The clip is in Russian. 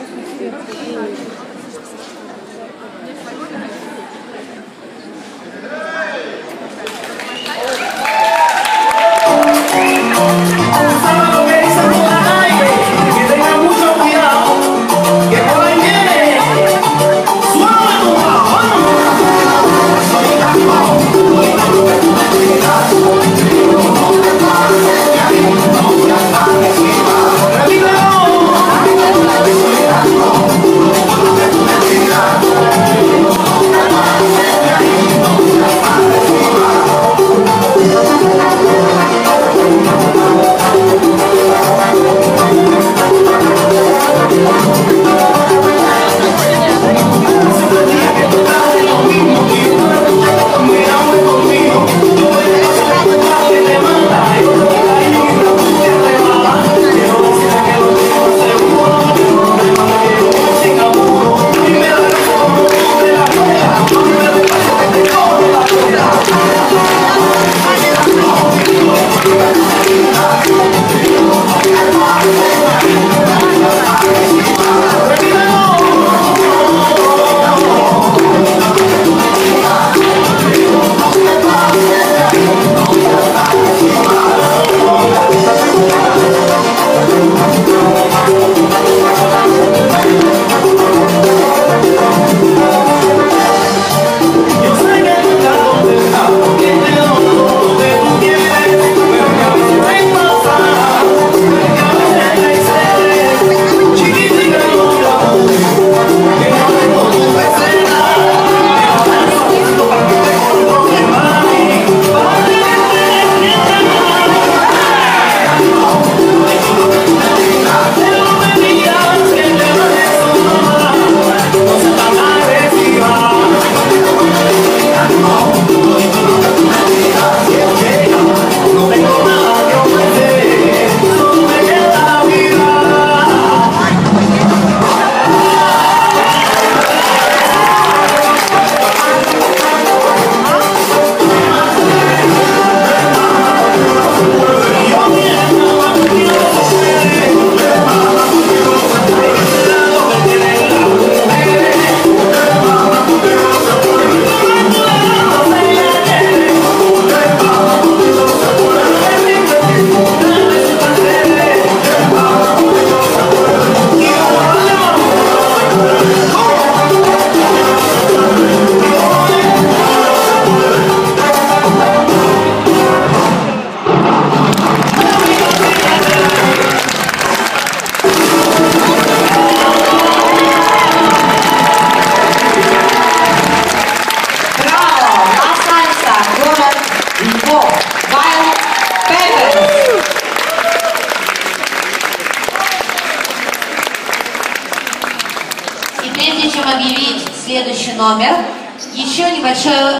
I 谢 прежде чем объявить следующий номер, еще небольшое